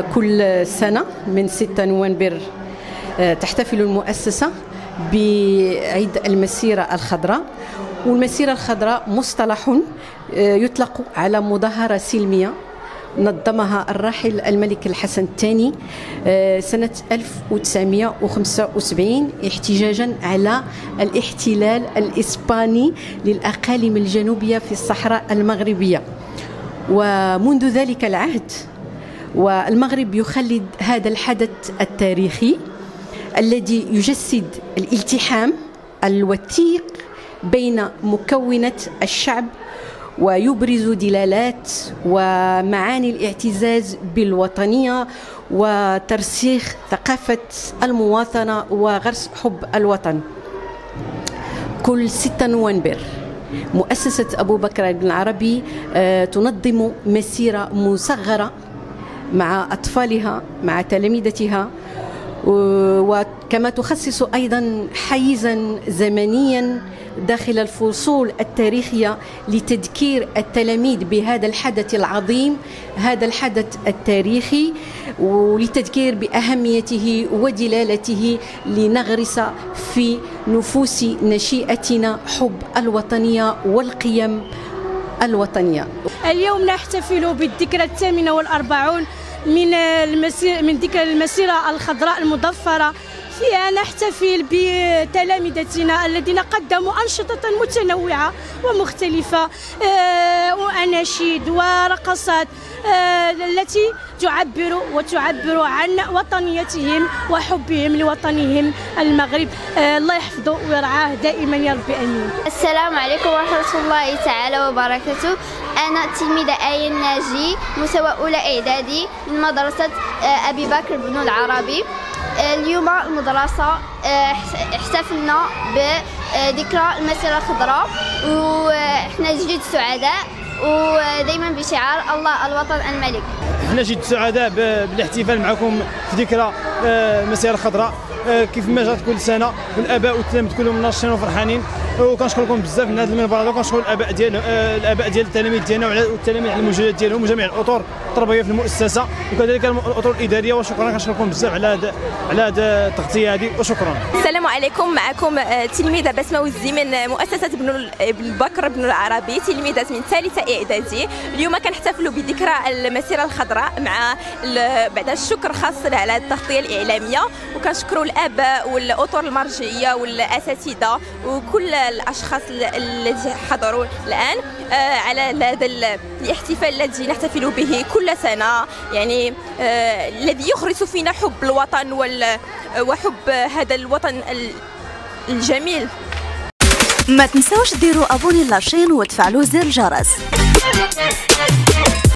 كل سنة من 6 نوفمبر آه، تحتفل المؤسسة بعيد المسيرة الخضراء. والمسيرة الخضراء مصطلح آه، يطلق على مظاهرة سلمية نظمها الراحل الملك الحسن الثاني آه، سنة 1975 احتجاجا على الاحتلال الإسباني للأقاليم الجنوبية في الصحراء المغربية. ومنذ ذلك العهد والمغرب يخلد هذا الحدث التاريخي الذي يجسد الالتحام الوثيق بين مكونة الشعب ويبرز دلالات ومعاني الاعتزاز بالوطنية وترسيخ ثقافة المواطنة وغرس حب الوطن. كل 6 نوفمبر مؤسسة أبو بكر بن العربي آه، تنظم مسيرة مصغرة مع أطفالها مع تلامذتها وكما تخصص أيضا حيزا زمنيا داخل الفصول التاريخية لتذكير التلاميذ بهذا الحدث العظيم هذا الحدث التاريخي ولتذكير بأهميته ودلالته لنغرس في نفوس نشيئتنا حب الوطنية والقيم الوطنية. اليوم نحتفل بالذكرى الثامنة والأربعون من المسير من ذكرى المسيرة الخضراء المضفرة. فيها نحتفل بتلامذتنا الذين قدموا أنشطة متنوعة ومختلفة آه، وأناشيد ورقصات آه، التي تعبر وتعبر عن وطنيتهم وحبهم لوطنهم المغرب. آه، الله يحفظه ويرعاه دائما يا رب آمين. السلام عليكم ورحمة الله تعالى وبركاته. أنا تلميذة آية الناجي مستوى أولى إعدادي من مدرسة أبي بكر بن العربي. اليوم المدرسة آه، احتفلنا بذكرى المسيرة الخضراء. وإحنا جد سعداء. ودائما بشعار الله الوطن الملك. إحنا جد سعداء بالاحتفال معكم في ذكرى آه، المسيرة الخضراء آه، كيف ما جات كل سنة والآباء والتلاميذ كلهم ناشطين وفرحانين. وكنشكركم بزاف من هذا المنبر هذا. وكنشكر الآباء ديال آه، الآباء ديال التلاميذ ديالنا والتلاميذ على المجهودات ديالهم وجميع الأطر. التربويه في المؤسسة وكذلك الأطر الإدارية. وشكرا كنشكركم بزاف على هذا على هذا التغطية هذه. وشكرا. السلام عليكم. معكم آه، تلميذة بسمه وزي من مؤسسة ابن بكر بن العربي. تلميذة من ثالثة إعدادي. اليوم كنحتفلوا بذكرى المسيرة الخضراء مع بعد الشكر خاص على التغطية الإعلامية. وكنشكروا الاباء والأطر المرجعية والأساتذة وكل الأشخاص الذي حضروا الآن. على هذا الاحتفال الذي نحتفل به كل سنة. يعني آه، الذي يخرس فينا حب الوطن وحب هذا الوطن الجميل. ما تنساوش ديروا أبوني لاشين وتفعلوا زر الجرس.